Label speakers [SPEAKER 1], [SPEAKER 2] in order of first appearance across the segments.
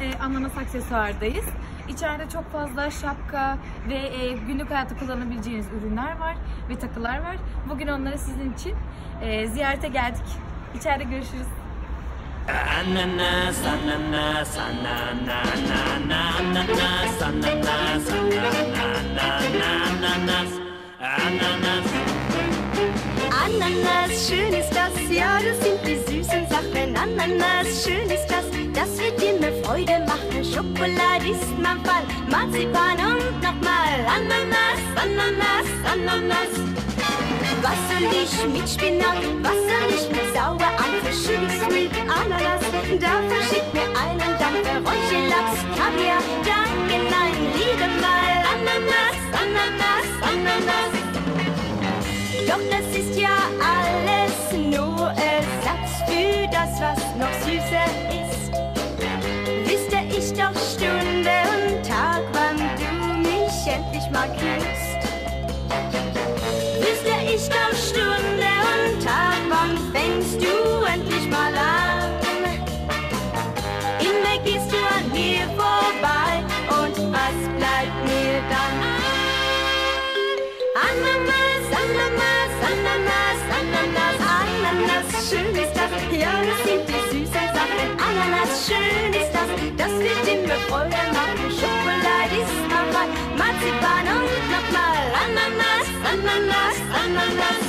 [SPEAKER 1] e, ananas aksesuardayız. İçeride çok fazla şapka ve e, günlük hayatta kullanabileceğiniz ürünler var ve takılar var. Bugün onları sizin için e, ziyarete geldik. İçeride görüşürüz.
[SPEAKER 2] Ananas,
[SPEAKER 3] schön ist das, ja, das sind die süßen Sachen. Ananas, schön ist das, das wird immer Freude machen. Schokolade ist mein Fall, Marzipan und nochmal Ananas, Ananas, Ananas. Was soll ich mit Spinat, was soll ich mit Sauerapfel, schön ist mit Ananas. Dafür schickt mir einen Dampfer, Räucherlachs, Kaviar, danke, nein, liebe endlich mal küsst. Wüsste ich doch Stunde und Tag, wann fängst du endlich mal an? Immer gehst du an mir vorbei und was bleibt mir dann? Ananas, Ananas, Ananas, Ananas, Ananas, schön ist das, ja, das sind die süßen Sachen. Ananas, schön ist das, das wird immer Freude Marzipan und nochmal Ananas, Ananas, Ananas.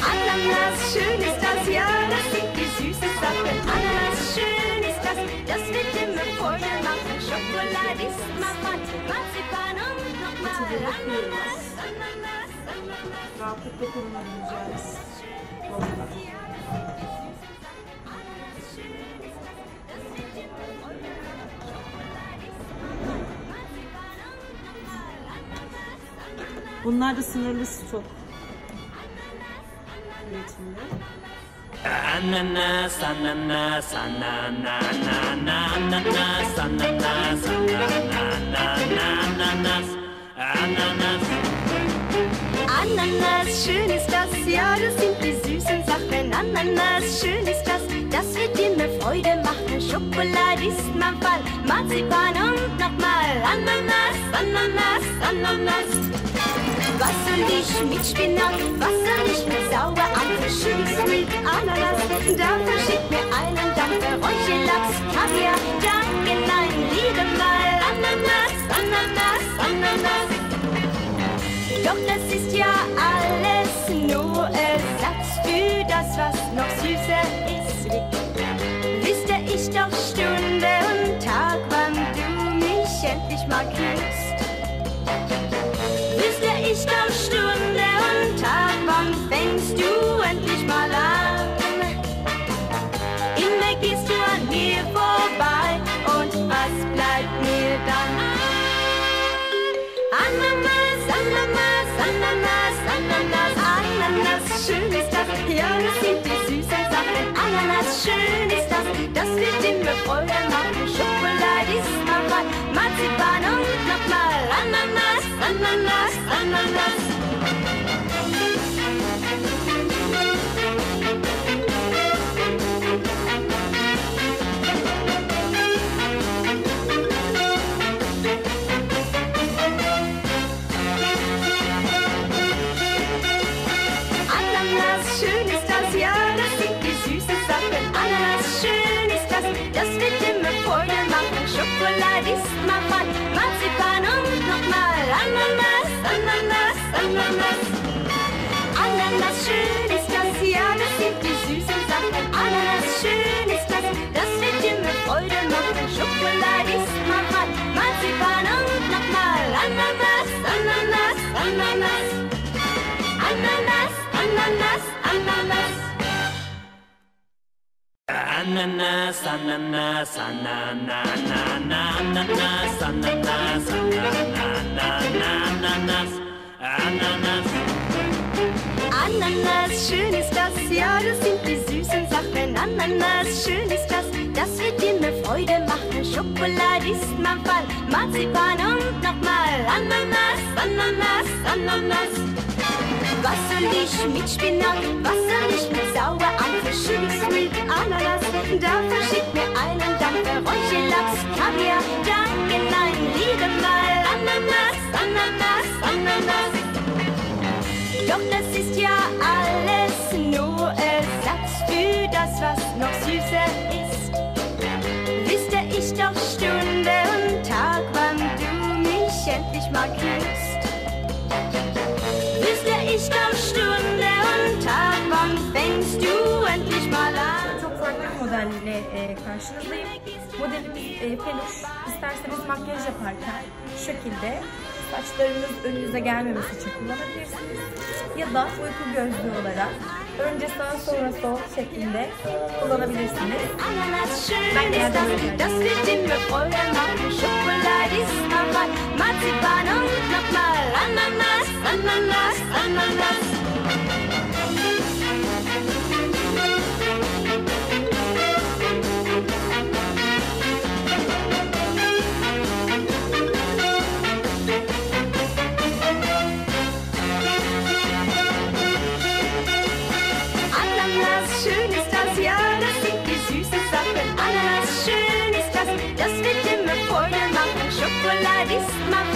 [SPEAKER 3] Ananas, schön ist das, ja, das sind die süßen Sachen. Ananas, schön ist das, das wird.
[SPEAKER 4] Bunlar da sınırlı stok üretimde.
[SPEAKER 2] Ananas, ananas, ananas, ananas, ananas, ananas, ananas.
[SPEAKER 3] Ananas, schön ist das, ja, das sind die süßen Sachen. Ananas, schön ist das, das wird immer Freude machen. Schokolade ist mein Fall, Marzipan und nochmal Ananas, Ananas, Ananas. Was soll ich mit Spinat, was soll ich mit Sauerapfel, schön ist mit Ananas. Dafür schickt mir einen Dampfer, Räucherlachs, Kaviar, danke, nein, Ananas. Ananas, Ananas. Schön ist das, ja, das sind die süßen Sachen. Ananas, schön ist das, das wird immer Freude machen. Schokolade ist Fall, Marzipan und nochmal Ananas. Ananas, Ananas, Ananas. Ananas, ananas, ananas, ananas, ananas, ananas, ananas, ananas. Ananas, schön ist das, ja, das sind die süßen Sachen. Ananas, schön ist das, das wird dir mehr Freude machen. Schokolade ist mein Fall, Marzipan und nochmal Ananas, Ananas, Ananas. Was soll ich mit Spinat, was soll ich mit Sauerapfel, schön ist mit Ananas. Dafür schickt mir einen Dampfer, noch süßer ist. Wüsste ich doch Stunde und Tag, wann du mich endlich mal küsst. Wüsste ich doch Stunde und Tag, wann fängst du endlich mal an?
[SPEAKER 1] Çok farklı modelle e, karşınızdayım. Modelimiz e, peluş. İsterseniz makyaj yaparken şu şekilde saçlarınız önünüze gelmemesi için kullanabilirsiniz. Ya da uyku gözlüğü olarak önce sağ sonra sol şeklinde kullanabilirsiniz.
[SPEAKER 3] Ananas, schön ist das, das das, ja, das sind die süßen Sachen. Ananas, schön ist das, das wird dir mehr Freude machen. Schokolade ist mein